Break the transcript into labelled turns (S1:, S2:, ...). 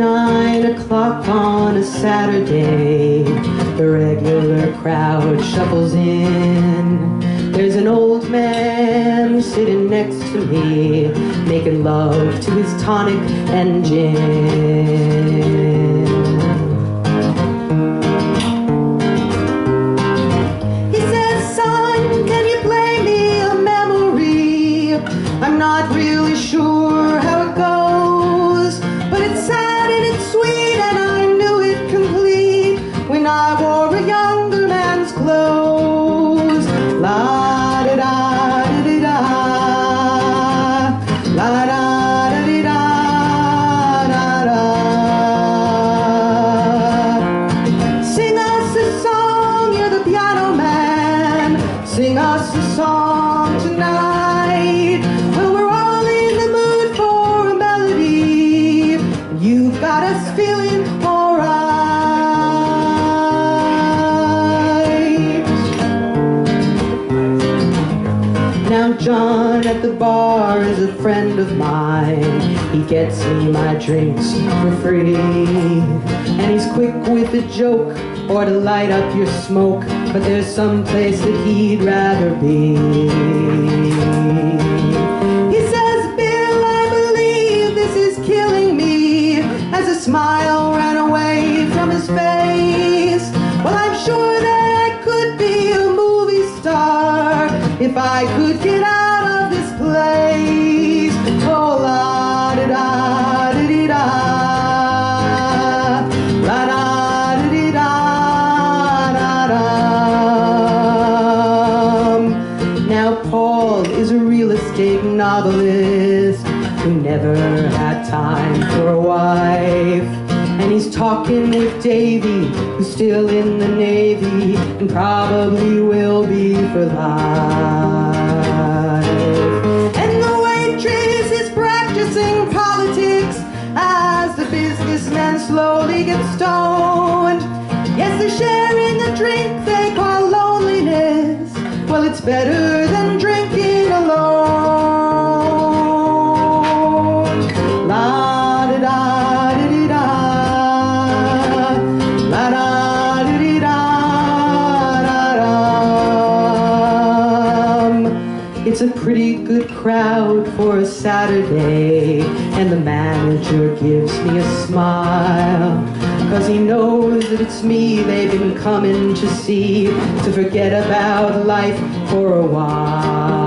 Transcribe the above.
S1: o'clock on a Saturday, the regular crowd shuffles in. There's an old man sitting next to me, making love to his tonic and gin. A song at the bar is a friend of mine. He gets me my drinks for free. And he's quick with a joke or to light up your smoke. But there's some place that he'd rather be. He says, Bill, I believe this is killing me. As a smile a estate novelist who never had time for a wife. And he's talking with Davy, who's still in the Navy and probably will be for life. And the waitress is practicing politics as the businessman slowly gets stoned. Yes, they're sharing a drink they call loneliness. Well, it's better than drinking good crowd for a Saturday, and the manager gives me a smile. Cause he knows that it's me they've been coming to see to forget about life for a while.